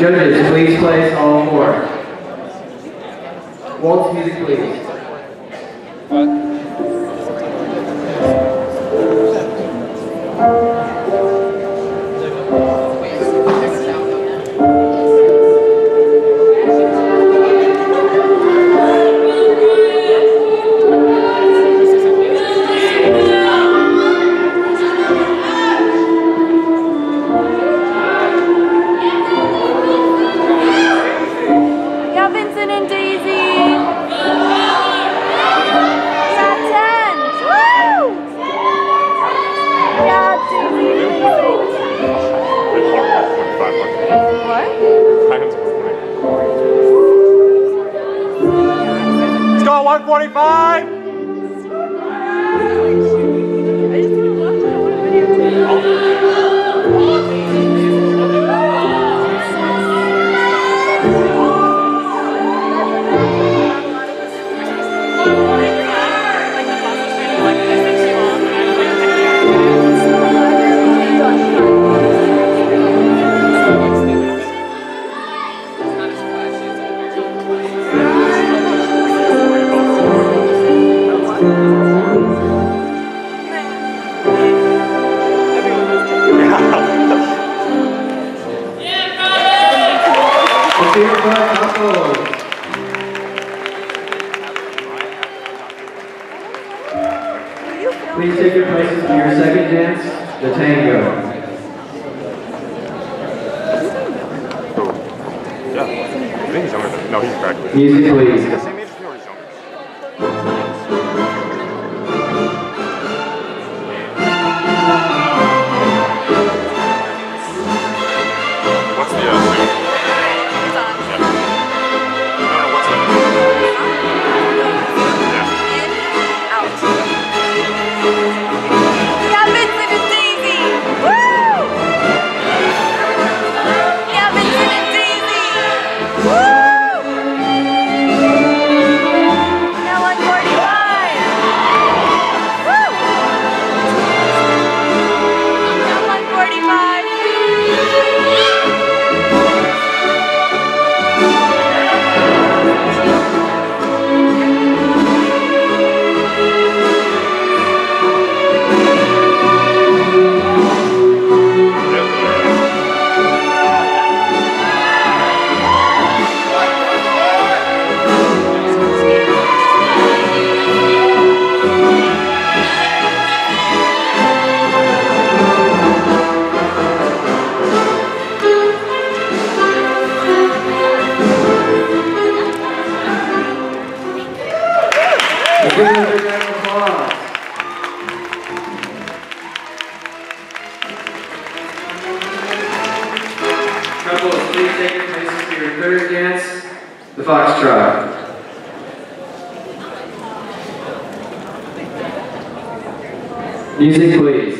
Judges, please place all four. Waltz music, please. Yeah, 45. Please take your places for your second dance, the tango. Oh. Yeah. I think he's younger than. No, he's graduated. Music, please. Of please take your places for your dance, the foxtrot. Music, please.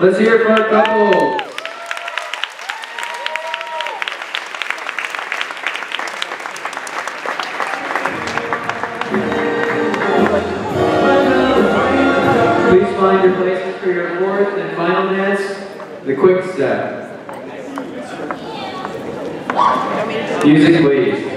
Let's hear it for our couple. Please find your places for your fourth and final dance, the quick step. Music, please.